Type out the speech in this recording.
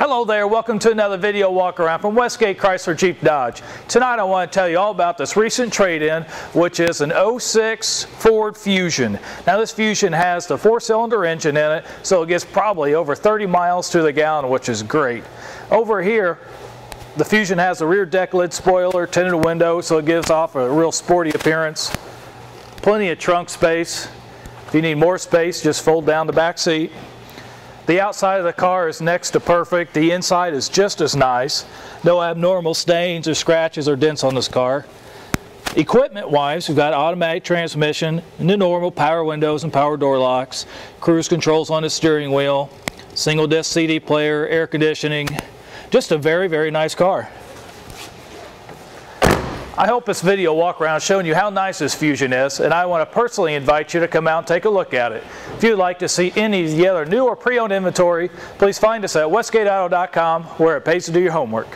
Hello there, welcome to another video walk around from Westgate Chrysler Jeep Dodge. Tonight I want to tell you all about this recent trade-in which is an 06 Ford Fusion. Now this Fusion has the four-cylinder engine in it so it gets probably over 30 miles to the gallon which is great. Over here the Fusion has a rear deck lid spoiler, tinted window so it gives off a real sporty appearance. Plenty of trunk space. If you need more space just fold down the back seat. The outside of the car is next to perfect. The inside is just as nice. No abnormal stains or scratches or dents on this car. Equipment wise, we've got automatic transmission, the normal power windows and power door locks, cruise controls on the steering wheel, single disc CD player, air conditioning. Just a very, very nice car. I hope this video walk around showing you how nice this Fusion is and I want to personally invite you to come out and take a look at it. If you'd like to see any of the other new or pre-owned inventory, please find us at westgateauto.com where it pays to do your homework.